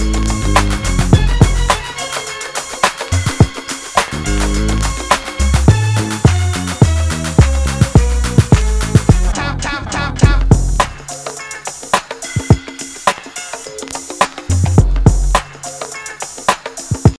Música